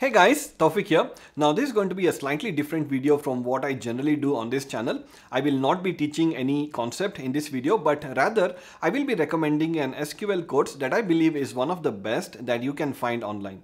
Hey guys, Thoufiq here. Now this is going to be a slightly different video from what I generally do on this channel. I will not be teaching any concept in this video but rather I will be recommending an SQL course that I believe is one of the best that you can find online.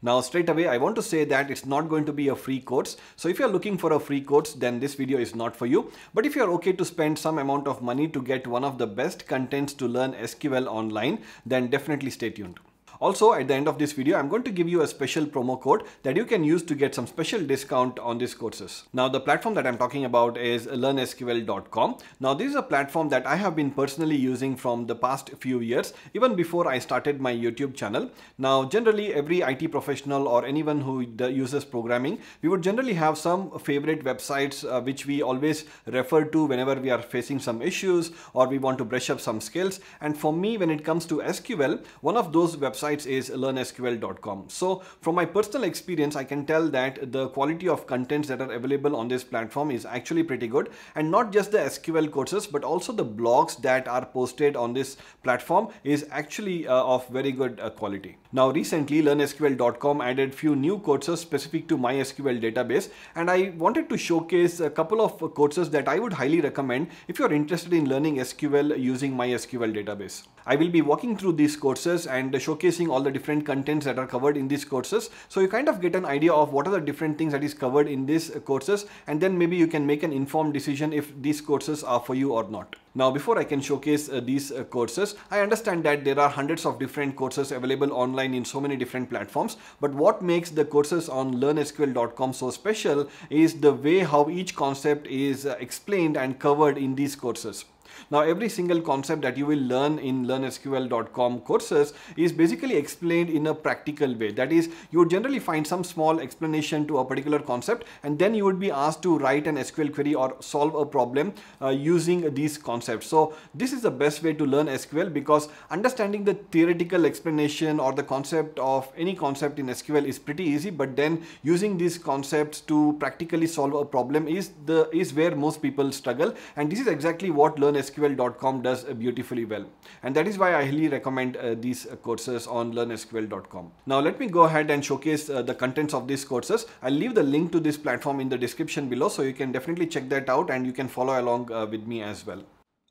Now straight away I want to say that it's not going to be a free course. So if you're looking for a free course then this video is not for you. But if you're okay to spend some amount of money to get one of the best contents to learn SQL online then definitely stay tuned. Also at the end of this video, I'm going to give you a special promo code that you can use to get some special discount on these courses. Now the platform that I'm talking about is learnsql.com. Now this is a platform that I have been personally using from the past few years, even before I started my YouTube channel. Now generally every IT professional or anyone who uses programming, we would generally have some favorite websites uh, which we always refer to whenever we are facing some issues or we want to brush up some skills. And for me, when it comes to SQL, one of those websites websites is learnsql.com. So from my personal experience, I can tell that the quality of contents that are available on this platform is actually pretty good. And not just the SQL courses, but also the blogs that are posted on this platform is actually uh, of very good uh, quality. Now recently learnsql.com added few new courses specific to MySQL database and I wanted to showcase a couple of courses that I would highly recommend if you're interested in learning SQL using MySQL database. I will be walking through these courses and showcasing all the different contents that are covered in these courses. So you kind of get an idea of what are the different things that is covered in these courses and then maybe you can make an informed decision if these courses are for you or not. Now before I can showcase uh, these uh, courses, I understand that there are hundreds of different courses available online in so many different platforms. But what makes the courses on learnsql.com so special is the way how each concept is uh, explained and covered in these courses. Now every single concept that you will learn in learnsql.com courses is basically explained in a practical way. That is, you would generally find some small explanation to a particular concept and then you would be asked to write an SQL query or solve a problem uh, using these concepts. So this is the best way to learn SQL because understanding the theoretical explanation or the concept of any concept in SQL is pretty easy but then using these concepts to practically solve a problem is the is where most people struggle and this is exactly what learn learnsql.com does beautifully well. And that is why I highly recommend uh, these courses on learnsql.com. Now let me go ahead and showcase uh, the contents of these courses. I'll leave the link to this platform in the description below so you can definitely check that out and you can follow along uh, with me as well.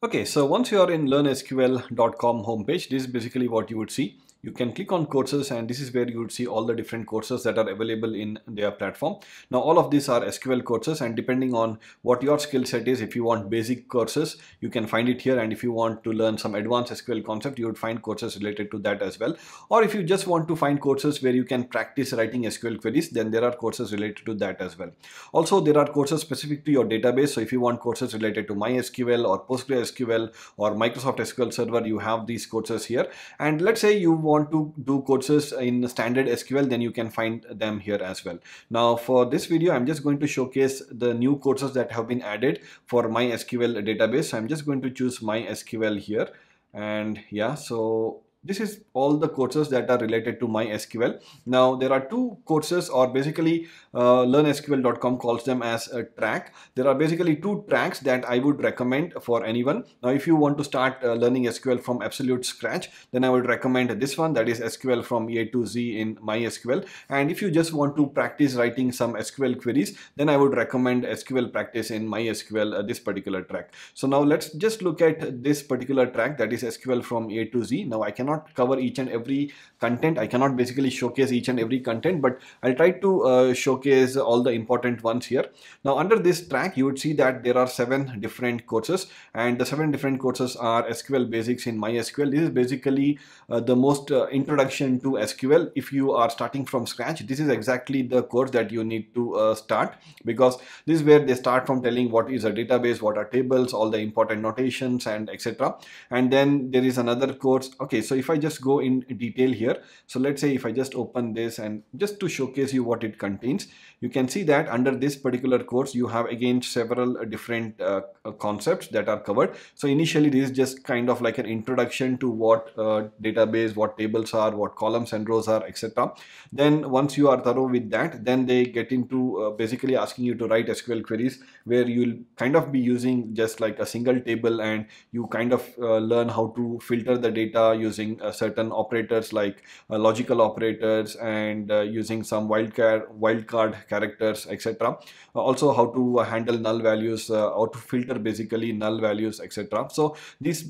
Okay, so once you are in learnsql.com homepage, this is basically what you would see you can click on courses and this is where you would see all the different courses that are available in their platform. Now all of these are SQL courses and depending on what your skill set is, if you want basic courses, you can find it here and if you want to learn some advanced SQL concept, you would find courses related to that as well. Or if you just want to find courses where you can practice writing SQL queries, then there are courses related to that as well. Also, there are courses specific to your database. So if you want courses related to MySQL or PostgreSQL or Microsoft SQL Server, you have these courses here. And let's say you want want to do courses in standard SQL, then you can find them here as well. Now for this video, I'm just going to showcase the new courses that have been added for MySQL database. So I'm just going to choose MySQL here. And yeah, so this is all the courses that are related to MySQL. Now there are two courses or basically uh, learnsql.com calls them as a track. There are basically two tracks that I would recommend for anyone. Now if you want to start uh, learning SQL from absolute scratch then I would recommend this one that is SQL from A to Z in MySQL and if you just want to practice writing some SQL queries then I would recommend SQL practice in MySQL uh, this particular track. So now let's just look at this particular track that is SQL from A to Z. Now I cannot cannot cover each and every content. I cannot basically showcase each and every content, but I'll try to uh, showcase all the important ones here. Now under this track, you would see that there are seven different courses and the seven different courses are SQL basics in MySQL. This is basically uh, the most uh, introduction to SQL. If you are starting from scratch, this is exactly the course that you need to uh, start because this is where they start from telling what is a database, what are tables, all the important notations and etc. And then there is another course. Okay, so if I just go in detail here, so let's say if I just open this and just to showcase you what it contains, you can see that under this particular course, you have again several different uh, concepts that are covered. So initially this is just kind of like an introduction to what uh, database, what tables are, what columns and rows are, etc. Then once you are thorough with that, then they get into uh, basically asking you to write SQL queries where you'll kind of be using just like a single table and you kind of uh, learn how to filter the data using uh, certain operators like uh, logical operators and uh, using some wildcard wildcard characters etc also how to handle null values how to filter basically null values etc so these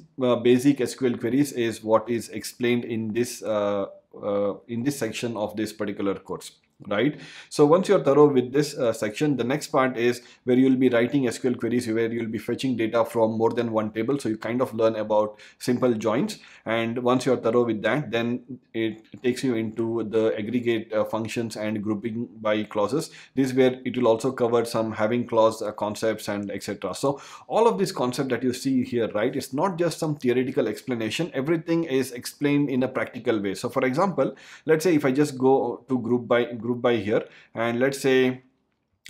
basic sql queries is what is explained in this in this section of this particular course right? So once you're thorough with this uh, section the next part is where you'll be writing sql queries where you'll be fetching data from more than one table. So you kind of learn about simple joins. And once you're thorough with that then it takes you into the aggregate uh, functions and grouping by clauses. This is where it will also cover some having clause uh, concepts and etc so all of this concept that you see here right it's not just some theoretical explanation. Everything is explained in a practical way. So for example let's say if i just go to group by group by here and let's say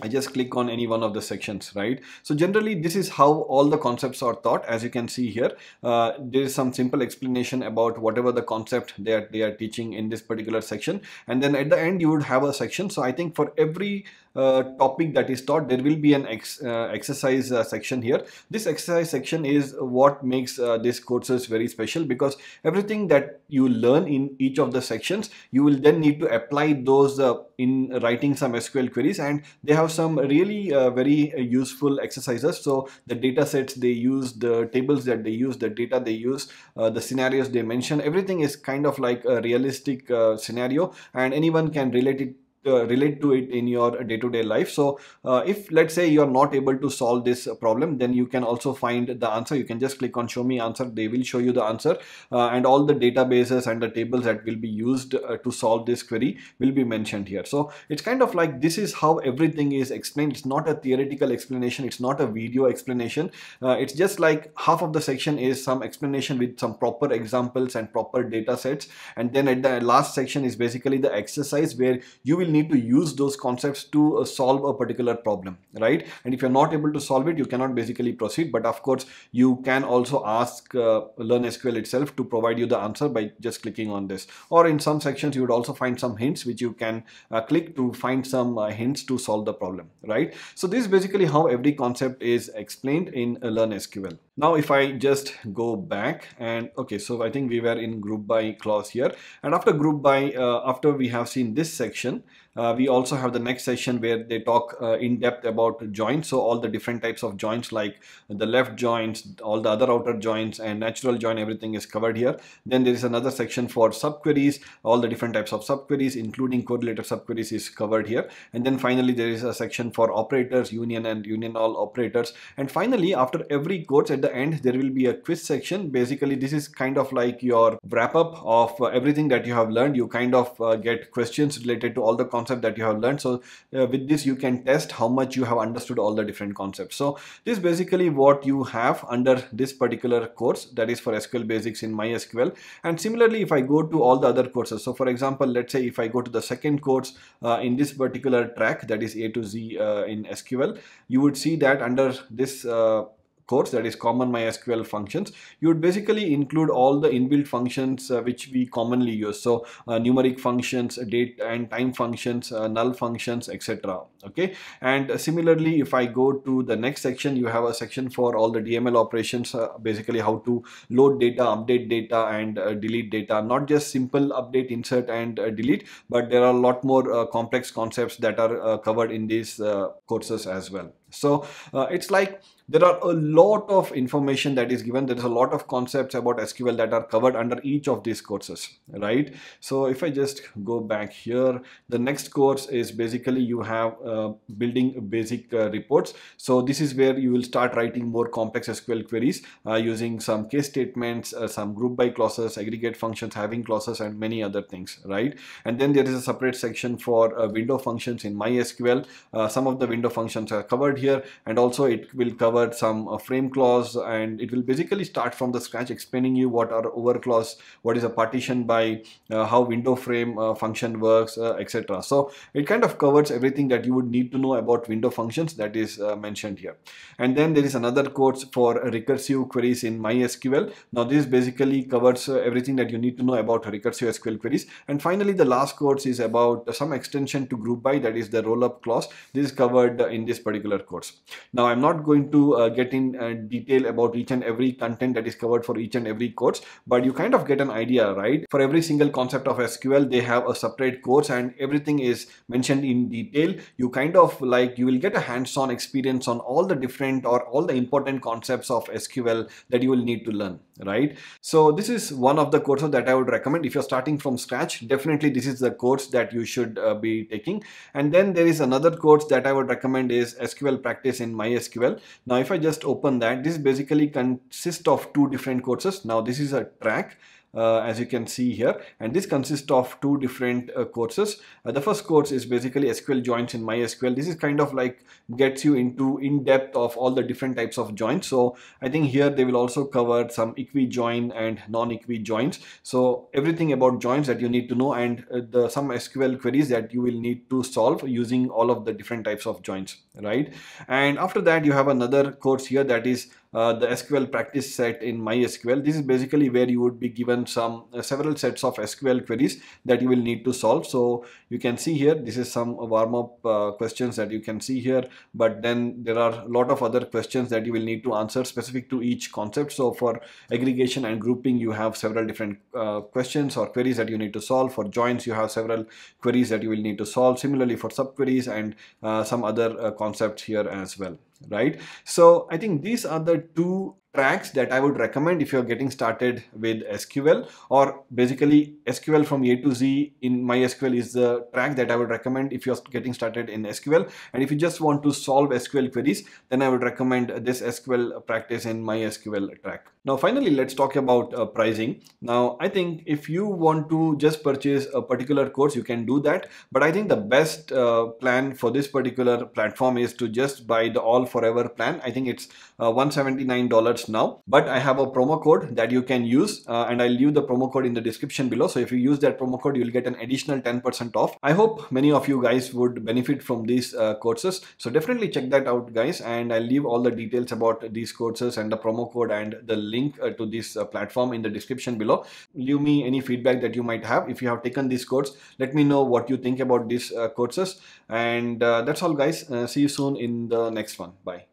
I just click on any one of the sections, right? So generally this is how all the concepts are taught. As you can see here, uh, there is some simple explanation about whatever the concept they they are teaching in this particular section. And then at the end, you would have a section. So I think for every uh, topic that is taught, there will be an ex, uh, exercise uh, section here. This exercise section is what makes uh, this courses very special because everything that you learn in each of the sections, you will then need to apply those uh, in writing some SQL queries and they have some really very useful exercises. So the data sets they use, the tables that they use, the data they use, the scenarios they mention, everything is kind of like a realistic scenario and anyone can relate it uh, relate to it in your day-to-day -day life. So uh, if let's say you're not able to solve this problem then you can also find the answer. You can just click on show me answer. They will show you the answer. Uh, and all the databases and the tables that will be used uh, to solve this query will be mentioned here. So it's kind of like this is how everything is explained. It's not a theoretical explanation. It's not a video explanation. Uh, it's just like half of the section is some explanation with some proper examples and proper data sets. And then at the last section is basically the exercise where you will need to use those concepts to uh, solve a particular problem right? And if you're not able to solve it you cannot basically proceed. But of course you can also ask uh, learn SQL itself to provide you the answer by just clicking on this. Or in some sections you would also find some hints which you can uh, click to find some uh, hints to solve the problem right? So this is basically how every concept is explained in uh, learn SQL now if I just go back and okay so I think we were in group by clause here. And after group by uh, after we have seen this section uh, we also have the next session where they talk uh, in depth about joins. So all the different types of joins like the left joins, all the other outer joins and natural join, everything is covered here. Then there is another section for subqueries. All the different types of subqueries, including correlated subqueries is covered here. And then finally, there is a section for operators, union and union all operators. And finally, after every course at the end, there will be a quiz section. Basically, this is kind of like your wrap up of everything that you have learned. You kind of uh, get questions related to all the concepts concept that you have learned. So uh, with this you can test how much you have understood all the different concepts. So this is basically what you have under this particular course. That is for SQL basics in MySQL. And similarly if I go to all the other courses so for example let's say if I go to the second course uh, in this particular track that is A to Z uh, in SQL you would see that under this uh, course that is common MySQL functions, you would basically include all the inbuilt functions uh, which we commonly use. So uh, numeric functions, date and time functions, uh, null functions, etc. Okay. And similarly, if I go to the next section, you have a section for all the DML operations, uh, basically how to load data, update data and uh, delete data, not just simple update, insert and uh, delete, but there are a lot more complex concepts that are covered in these courses as well. So it's like there are a lot of information that is given. There is a lot of concepts about SQL that are covered under each of these courses right? So if I just go back here the next course is basically you have uh, building basic uh, reports. So this is where you will start writing more complex SQL queries uh, using some case statements uh, some group by clauses aggregate functions having clauses and many other things right? And then there is a separate section for uh, window functions in MySQL. Uh, some of the window functions are covered here and also it will cover covered some uh, frame clause and it will basically start from the scratch explaining you what are over clause, what is a partition by, uh, how window frame uh, function works, uh, etc. So it kind of covers everything that you would need to know about window functions that is uh, mentioned here. And then there is another course for recursive queries in MySQL. Now this basically covers everything that you need to know about recursive SQL queries. And finally the last course is about some extension to group by that is the rollup clause. This is covered in this particular course. Now I'm not going to uh, get in uh, detail about each and every content that is covered for each and every course but you kind of get an idea right? For every single concept of SQL they have a separate course and everything is mentioned in detail. You kind of like you will get a hands-on experience on all the different or all the important concepts of SQL that you will need to learn right? So this is one of the courses that I would recommend. If you're starting from scratch definitely this is the course that you should uh, be taking. And then there is another course that I would recommend is SQL practice in MySQL. Now if I just open that this basically consists of two different courses. Now this is a track uh, as you can see here. And this consists of two different uh, courses. Uh, the first course is basically SQL joins in MySQL. This is kind of like gets you into in depth of all the different types of joins. So I think here they will also cover some equi join and non-equi joins. So everything about joins that you need to know and uh, the some SQL queries that you will need to solve using all of the different types of joins right? And after that you have another course here that is uh, the SQL practice set in MySQL. This is basically where you would be given some uh, several sets of SQL queries that you will need to solve. So you can see here, this is some warm-up uh, questions that you can see here, but then there are a lot of other questions that you will need to answer specific to each concept. So for aggregation and grouping, you have several different uh, questions or queries that you need to solve. For joins, you have several queries that you will need to solve. Similarly, for subqueries and uh, some other uh, concepts here as well right? So I think these are the two tracks that I would recommend if you're getting started with SQL or basically SQL from A to Z in MySQL is the track that I would recommend if you're getting started in SQL and if you just want to solve SQL queries then I would recommend this SQL practice in MySQL track. Now finally let's talk about uh, pricing. Now I think if you want to just purchase a particular course you can do that. But I think the best uh, plan for this particular platform is to just buy the all forever plan. I think it's uh, $179 now. But I have a promo code that you can use uh, and I'll leave the promo code in the description below. So if you use that promo code you'll get an additional 10% off. I hope many of you guys would benefit from these uh, courses. So definitely check that out guys. And I'll leave all the details about these courses and the promo code and the link uh, to this uh, platform in the description below. Leave me any feedback that you might have. If you have taken these courses let me know what you think about these uh, courses. And that's all guys. See you soon in the next one. Bye